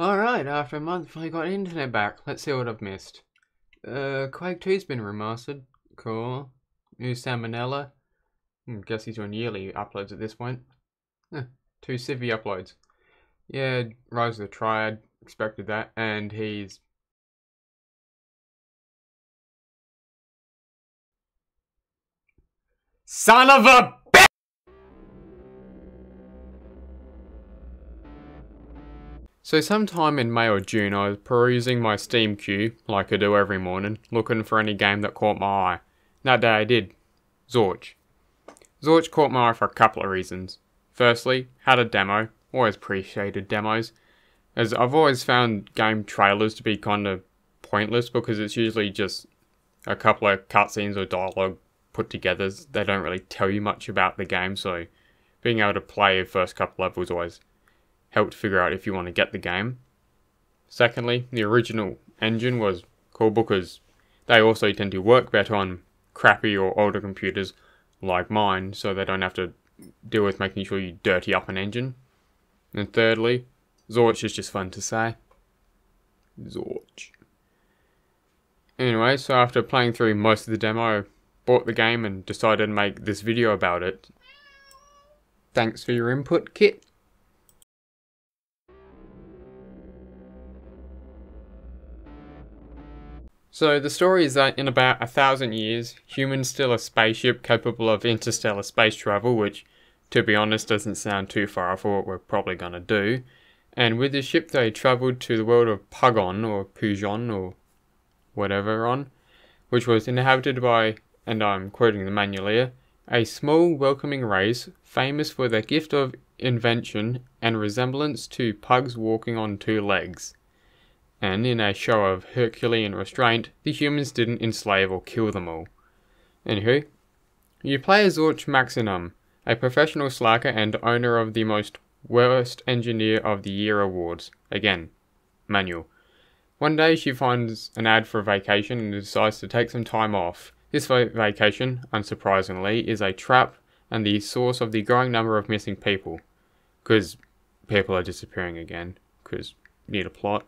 Alright, after a month, I got internet back. Let's see what I've missed. Uh, Quake 2's been remastered. Cool. New Salmonella. Hmm, guess he's doing yearly uploads at this point. Two Civvie uploads. Yeah, Rise of the Triad. Expected that. And he's... Son of a So sometime in May or June I was perusing my Steam queue, like I do every morning, looking for any game that caught my eye. That day I did. Zortch. Zortch caught my eye for a couple of reasons. Firstly, had a demo, always appreciated demos, as I've always found game trailers to be kind of pointless because it's usually just a couple of cutscenes or dialogue put together. They don't really tell you much about the game, so being able to play the first couple levels always helped figure out if you want to get the game. Secondly, the original engine was cool because they also tend to work better on crappy or older computers like mine, so they don't have to deal with making sure you dirty up an engine. And thirdly, Zortch is just fun to say. Zortch. Anyway, so after playing through most of the demo, bought the game and decided to make this video about it. Thanks for your input, Kit. So the story is that in about a thousand years, humans steal a spaceship capable of interstellar space travel, which, to be honest, doesn't sound too far off what we're probably going to do. And with the ship, they travelled to the world of Pugon, or Pujon, or whatever on, which was inhabited by, and I'm quoting the manual here, a small welcoming race famous for their gift of invention and resemblance to pugs walking on two legs and in a show of Herculean restraint, the humans didn't enslave or kill them all. Anywho, you play as Zortch Maximum, a professional slacker and owner of the most worst engineer of the year awards. Again, manual. One day she finds an ad for a vacation and decides to take some time off. This vacation, unsurprisingly, is a trap and the source of the growing number of missing people. Because people are disappearing again. Because need a plot.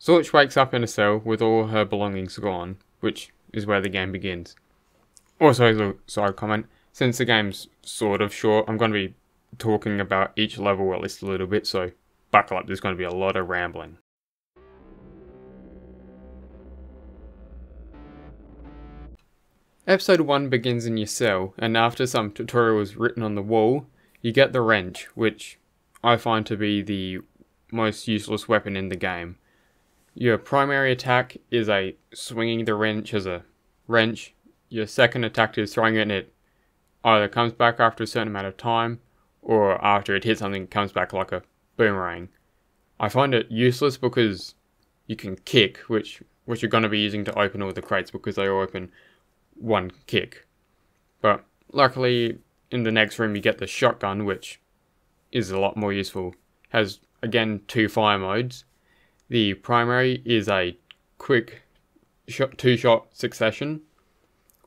Zortch wakes up in a cell with all her belongings gone, which is where the game begins. Also, side comment, since the game's sort of short, I'm going to be talking about each level at least a little bit, so buckle up, there's going to be a lot of rambling. Episode 1 begins in your cell, and after some tutorials written on the wall, you get the wrench, which I find to be the most useless weapon in the game. Your primary attack is a swinging the wrench as a wrench. Your second attack is throwing it and it either comes back after a certain amount of time or after it hits something it comes back like a boomerang. I find it useless because you can kick, which which you're going to be using to open all the crates because they all open one kick. But luckily in the next room you get the shotgun which is a lot more useful. Has again two fire modes the primary is a quick shot, two-shot succession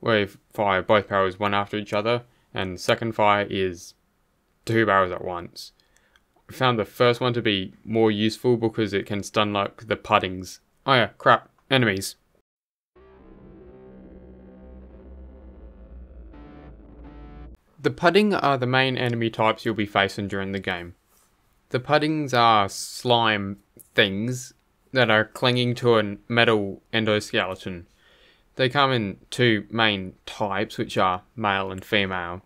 where you fire both barrels one after each other, and second fire is two barrels at once. I found the first one to be more useful because it can stun like the puddings. Oh yeah, crap, enemies. The pudding are the main enemy types you'll be facing during the game. The puddings are slime things that are clinging to a metal endoskeleton. They come in two main types, which are male and female.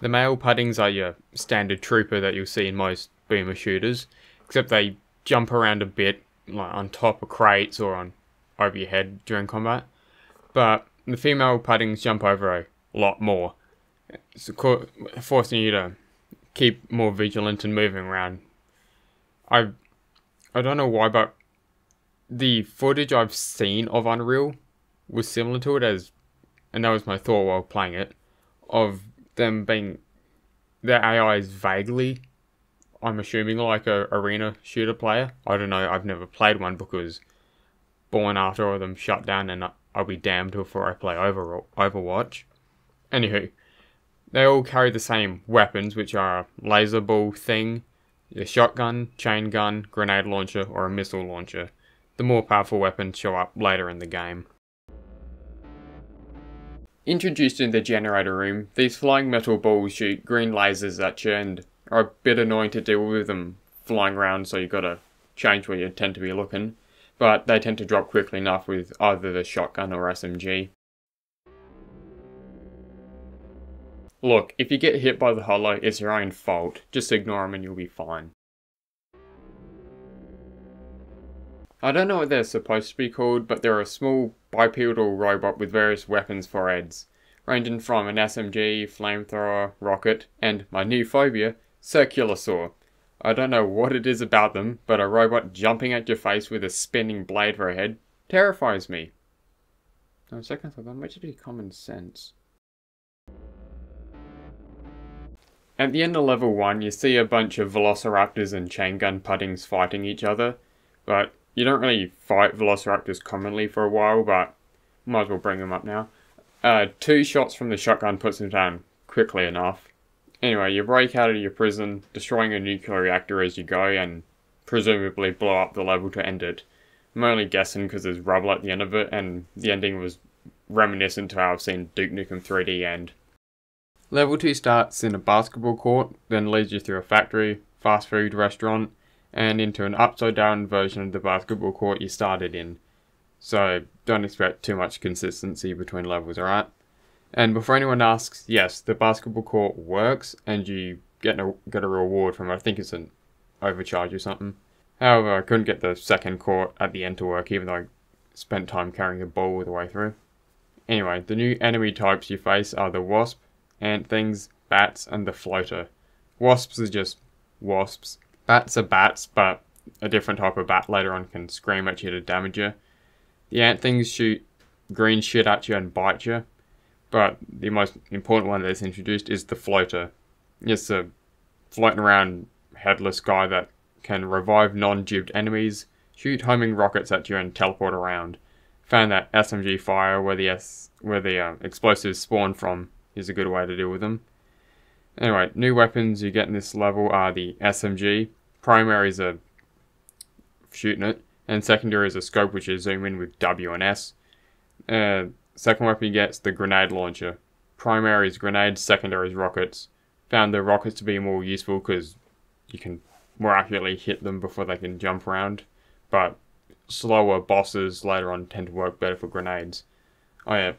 The male puddings are your standard trooper that you'll see in most boomer shooters, except they jump around a bit, like on top of crates or on over your head during combat. But the female puddings jump over a lot more, forcing you to keep more vigilant and moving around. I I don't know why, but the footage I've seen of Unreal was similar to it as, and that was my thought while playing it, of them being, their AI is vaguely, I'm assuming like a arena shooter player. I don't know, I've never played one because born after all of them shut down and I'll be damned before I play over Overwatch. Anywho, they all carry the same weapons, which are laser ball thing, a shotgun, chain gun, grenade launcher, or a missile launcher. The more powerful weapons show up later in the game. Introduced in the generator room, these flying metal balls shoot green lasers at you and are a bit annoying to deal with them flying around, so you've got to change where you tend to be looking. But they tend to drop quickly enough with either the shotgun or SMG. Look, if you get hit by the holo, it's your own fault. Just ignore them and you'll be fine. I don't know what they're supposed to be called, but they're a small bipedal robot with various weapons for heads, ranging from an SMG, flamethrower, rocket, and my new phobia, circular saw. I don't know what it is about them, but a robot jumping at your face with a spinning blade for a head terrifies me. On second thought, that might just be common sense. At the end of level 1, you see a bunch of velociraptors and chain gun puddings fighting each other, but you don't really fight velociraptors commonly for a while, but might as well bring them up now. Uh, two shots from the shotgun puts them down quickly enough. Anyway, you break out of your prison, destroying a nuclear reactor as you go, and presumably blow up the level to end it. I'm only guessing because there's rubble at the end of it, and the ending was reminiscent to how I've seen Duke Nukem 3D end. Level 2 starts in a basketball court, then leads you through a factory, fast food restaurant, and into an upside down version of the basketball court you started in. So don't expect too much consistency between levels, alright? And before anyone asks, yes, the basketball court works and you get a, get a reward from it. I think it's an overcharge or something. However, I couldn't get the second court at the end to work even though I spent time carrying the ball all the way through. Anyway, the new enemy types you face are the wasp, ant things, bats, and the floater. Wasps are just wasps. Bats are bats, but a different type of bat later on can scream at you to damage you. The ant things shoot green shit at you and bite you. But the most important one that's introduced is the floater. It's a floating around headless guy that can revive non-gibbed enemies, shoot homing rockets at you, and teleport around. Found that SMG fire where the S where the uh, explosives spawn from is a good way to deal with them. Anyway, new weapons you get in this level are the SMG. Primary is a shooting it, and secondary is a scope which is zoom in with W and S. Uh, second weapon you get is the grenade launcher. Primary is grenades, secondary is rockets. Found the rockets to be more useful because you can more accurately hit them before they can jump around, but slower bosses later on tend to work better for grenades. I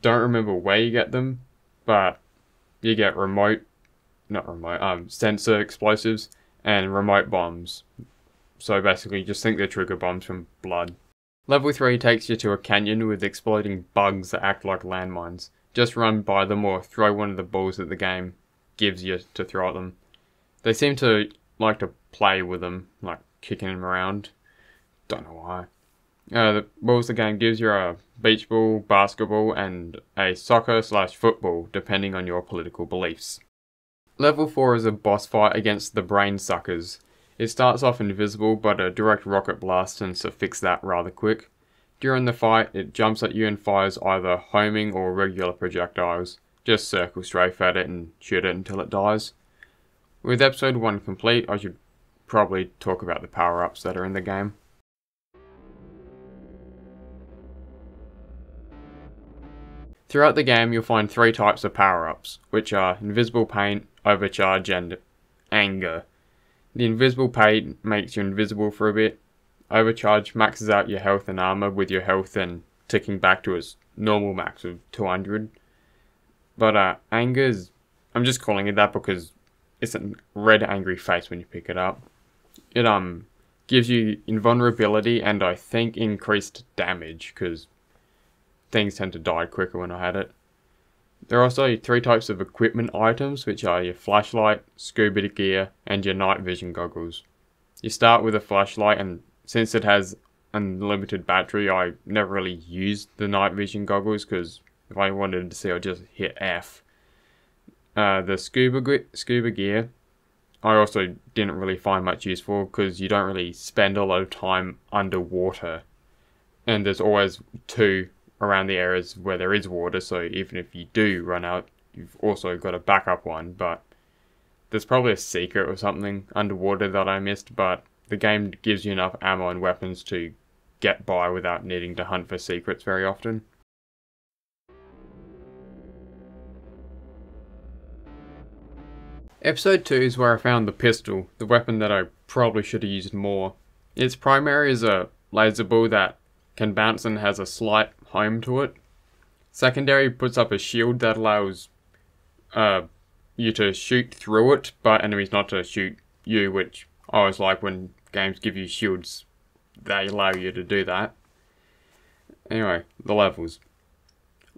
don't remember where you get them, but you get remote, not remote, um, sensor explosives and remote bombs. So basically, just think they're trigger bombs from blood. Level 3 takes you to a canyon with exploding bugs that act like landmines. Just run by them or throw one of the balls that the game gives you to throw at them. They seem to like to play with them, like kicking them around. Don't know why. Uh, the balls the game gives you a beach ball, basketball, and a soccer slash football, depending on your political beliefs. Level 4 is a boss fight against the brain suckers. It starts off invisible, but a direct rocket blast tends to fix that rather quick. During the fight, it jumps at you and fires either homing or regular projectiles. Just circle strafe at it and shoot it until it dies. With episode 1 complete, I should probably talk about the power-ups that are in the game. Throughout the game, you'll find three types of power-ups, which are Invisible Paint, Overcharge, and Anger. The Invisible Paint makes you invisible for a bit. Overcharge maxes out your health and armor with your health and ticking back to its normal max of 200. But uh, Anger is... I'm just calling it that because it's a red angry face when you pick it up. It um gives you invulnerability and I think increased damage because things tend to die quicker when I had it. There are also three types of equipment items, which are your flashlight, scuba gear, and your night vision goggles. You start with a flashlight, and since it has unlimited battery, I never really used the night vision goggles because if I wanted to see, I'd just hit F. Uh, the scuba scuba gear, I also didn't really find much useful because you don't really spend a lot of time underwater, and there's always two around the areas where there is water. So even if you do run out, you've also got a backup one. But there's probably a secret or something underwater that I missed, but the game gives you enough ammo and weapons to get by without needing to hunt for secrets very often. Episode 2 is where I found the pistol, the weapon that I probably should have used more. Its primary is a laser ball that can bounce and has a slight home to it. Secondary puts up a shield that allows uh, you to shoot through it, but enemies not to shoot you, which I always like when games give you shields, they allow you to do that. Anyway, the levels.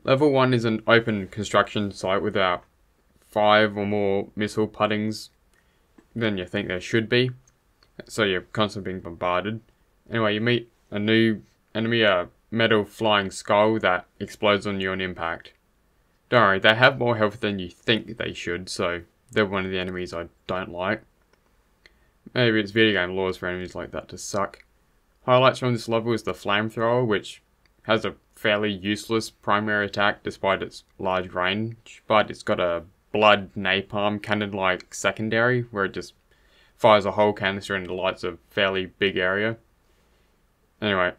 Level 1 is an open construction site without five or more missile puddings than you think there should be. So you're constantly being bombarded. Anyway, you meet a new enemy, a metal flying skull that explodes on you on impact. Don't worry, they have more health than you think they should, so they're one of the enemies I don't like. Maybe it's video game laws for enemies like that to suck. Highlights from this level is the flamethrower, which has a fairly useless primary attack despite its large range, but it's got a blood napalm cannon like secondary where it just fires a whole canister and lights a fairly big area. Anyway,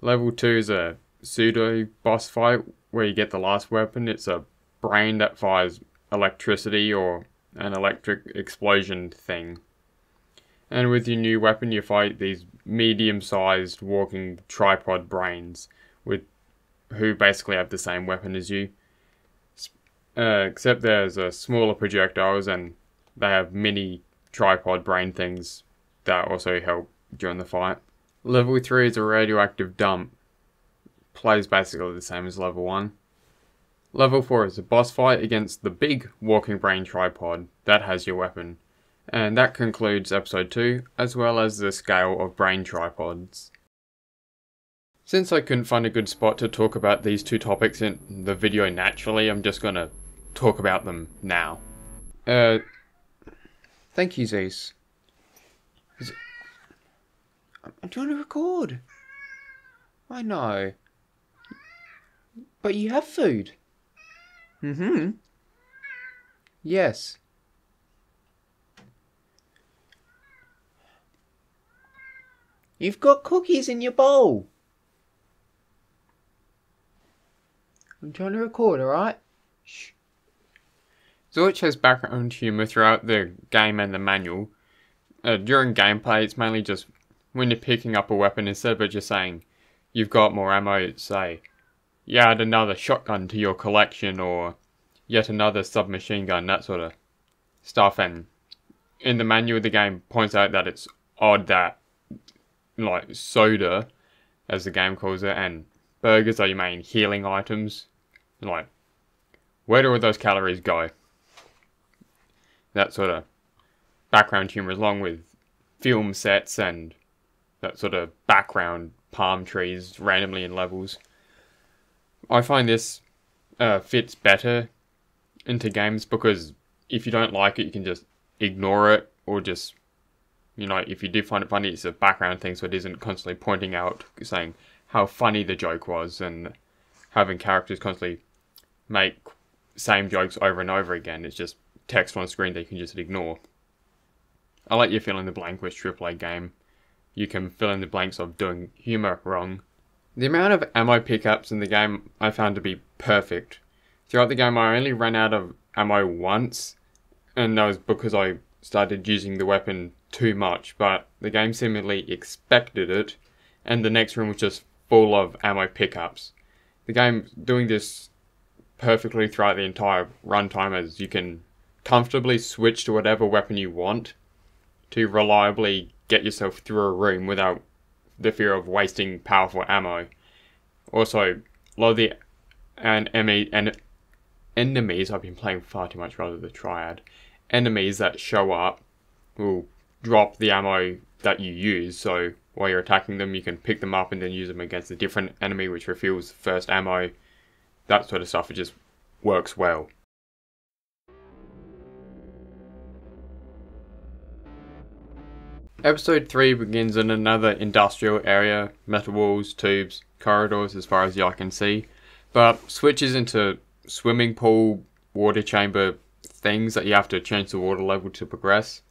level 2 is a pseudo boss fight where you get the last weapon. It's a brain that fires electricity or an electric explosion thing. And with your new weapon, you fight these medium-sized walking tripod brains with who basically have the same weapon as you. Uh, except there's a smaller projectiles and they have mini tripod brain things that also help during the fight. Level 3 is a radioactive dump. Plays basically the same as level 1. Level 4 is a boss fight against the big walking brain tripod that has your weapon. And that concludes episode 2, as well as the scale of brain tripods. Since I couldn't find a good spot to talk about these two topics in the video naturally, I'm just gonna talk about them now. Uh, thank you, Zeus. I'm trying to record. I know. But you have food. Mm-hmm. Yes. You've got cookies in your bowl. I'm trying to record, alright? Shh. Zortch has background humour throughout the game and the manual. Uh, during gameplay, it's mainly just when you're picking up a weapon, instead of just saying, you've got more ammo, say, you add another shotgun to your collection, or yet another submachine gun, that sort of stuff. And in the manual, of the game points out that it's odd that, like, soda, as the game calls it, and burgers are your main healing items. Like, where do all those calories go? that sort of background humor along with film sets and that sort of background palm trees randomly in levels. I find this uh, fits better into games because if you don't like it, you can just ignore it or just, you know, if you do find it funny, it's a background thing so it isn't constantly pointing out, saying how funny the joke was and having characters constantly make same jokes over and over again. It's just text on screen that you can just ignore. I like you fill in the blank with AAA game. You can fill in the blanks of doing humour wrong. The amount of ammo pickups in the game I found to be perfect. Throughout the game I only ran out of ammo once, and that was because I started using the weapon too much, but the game seemingly expected it, and the next room was just full of ammo pickups. The game doing this perfectly throughout the entire runtime as you can comfortably switch to whatever weapon you want to reliably get yourself through a room without the fear of wasting powerful ammo. Also, a lot of the and and enemies I've been playing far too much rather the triad enemies that show up will drop the ammo that you use. So while you're attacking them, you can pick them up and then use them against a different enemy, which refills first ammo. That sort of stuff. It just works well. Episode 3 begins in another industrial area, metal walls, tubes, corridors as far as the eye can see, but switches into swimming pool, water chamber things that you have to change the water level to progress.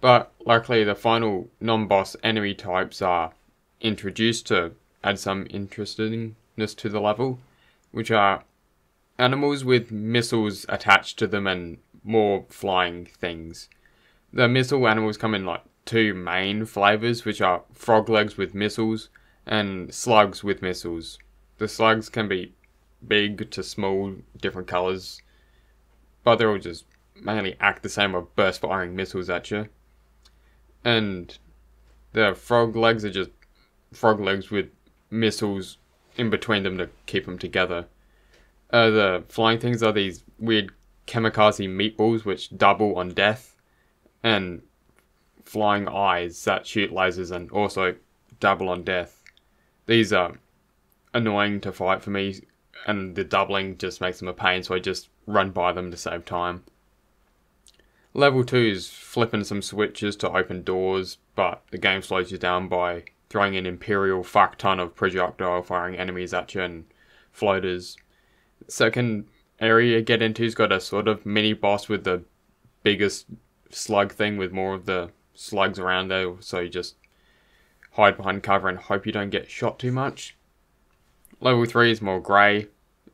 But luckily, the final non boss enemy types are introduced to add some interestingness to the level, which are animals with missiles attached to them and more flying things. The missile animals come in like two main flavors, which are frog legs with missiles and slugs with missiles. The slugs can be big to small, different colors, but they all just mainly act the same or burst firing missiles at you. And the frog legs are just frog legs with missiles in between them to keep them together. Uh, the flying things are these weird kamikaze meatballs which double on death, and flying eyes that shoot lasers and also double on death. These are annoying to fight for me, and the doubling just makes them a pain, so I just run by them to save time. Level 2 is flipping some switches to open doors, but the game slows you down by throwing an imperial fuck ton of projectile firing enemies at you and floaters. Second area you get into's got a sort of mini boss with the biggest slug thing with more of the slugs around there, so you just hide behind cover and hope you don't get shot too much. Level 3 is more grey,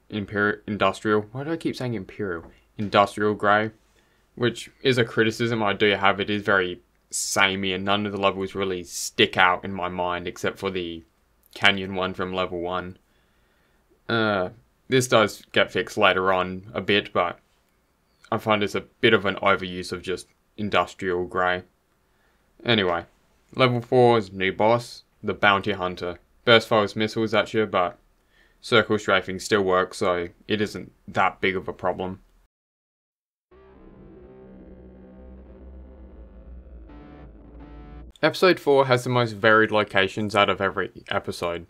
imperial, industrial. Why do I keep saying imperial? Industrial grey, which is a criticism I do have. It is very samey, and none of the levels really stick out in my mind except for the canyon one from level 1. Uh, this does get fixed later on a bit, but I find it's a bit of an overuse of just industrial grey. Anyway, level 4 is new boss, the Bounty Hunter. Burst fires missiles at you, but circle strafing still works, so it isn't that big of a problem. Episode 4 has the most varied locations out of every episode.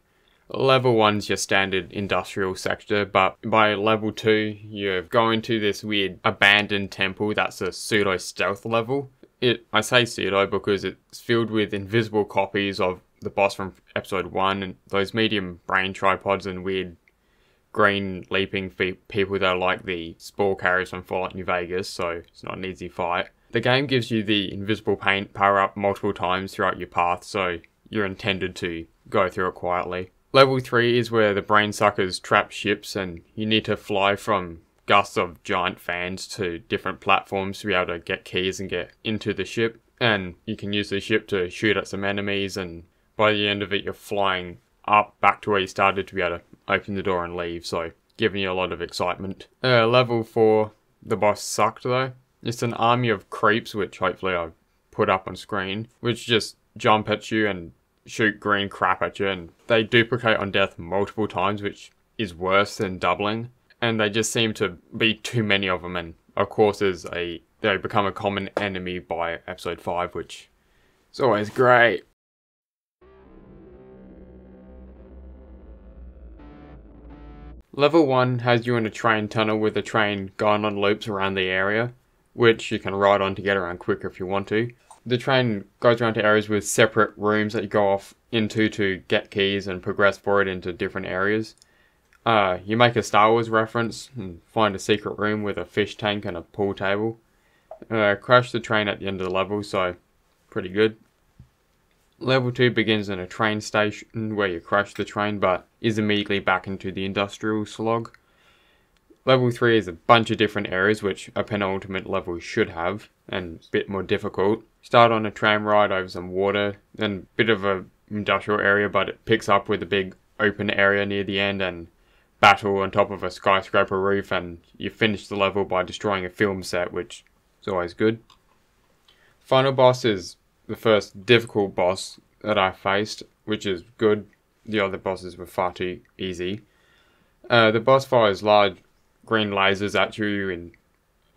Level 1's your standard industrial sector, but by level 2, you go to this weird abandoned temple that's a pseudo stealth level. It I say pseudo because it's filled with invisible copies of the boss from episode 1 and those medium brain tripods and weird green leaping people that are like the spore carriers from Fallout New Vegas, so it's not an easy fight. The game gives you the invisible paint power up multiple times throughout your path, so you're intended to go through it quietly. Level 3 is where the brain suckers trap ships and you need to fly from gusts of giant fans to different platforms to be able to get keys and get into the ship. And you can use the ship to shoot at some enemies and by the end of it you're flying up back to where you started to be able to open the door and leave, so giving you a lot of excitement. Uh, level 4, the boss sucked though. It's an army of creeps, which hopefully I put up on screen, which just jump at you and shoot green crap at you, and they duplicate on death multiple times, which is worse than doubling. And they just seem to be too many of them, and of course, there's a they become a common enemy by episode five, which is always great. Level 1 has you in a train tunnel with a train going on loops around the area, which you can ride on to get around quicker if you want to. The train goes around to areas with separate rooms that you go off into to get keys and progress forward into different areas. Uh, you make a Star Wars reference and find a secret room with a fish tank and a pool table. Uh, crash the train at the end of the level, so pretty good. Level 2 begins in a train station where you crash the train but is immediately back into the industrial slog. Level 3 is a bunch of different areas which a penultimate level should have and a bit more difficult. Start on a tram ride over some water, then a bit of a industrial area but it picks up with a big open area near the end and battle on top of a skyscraper roof and you finish the level by destroying a film set which is always good. Final boss is the first difficult boss that I faced, which is good. The other bosses were far too easy. Uh, the boss fires large green lasers at you in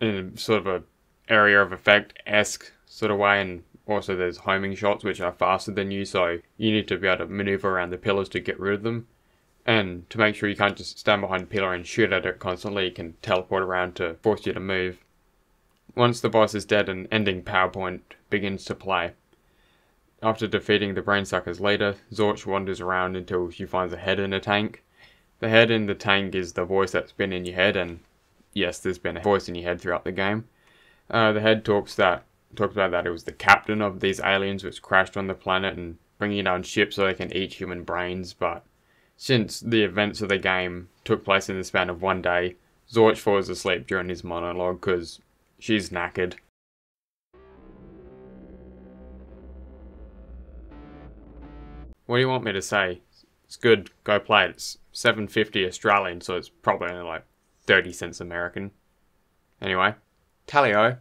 in sort of a area of effect esque sort of way, and also there's homing shots which are faster than you, so you need to be able to maneuver around the pillars to get rid of them. And to make sure you can't just stand behind a pillar and shoot at it constantly, you can teleport around to force you to move. Once the boss is dead, an ending PowerPoint begins to play. After defeating the Brainsuckers later, Zortch wanders around until she finds a head in a tank. The head in the tank is the voice that's been in your head, and yes, there's been a voice in your head throughout the game. Uh, the head talks that talks about that it was the captain of these aliens which crashed on the planet and bringing down ships so they can eat human brains. But since the events of the game took place in the span of one day, Zortch falls asleep during his monologue because she's knackered. What do you want me to say? It's good. Go play it. It's 750 Australian, so it's probably only like 30 cents American. Anyway, tally-ho.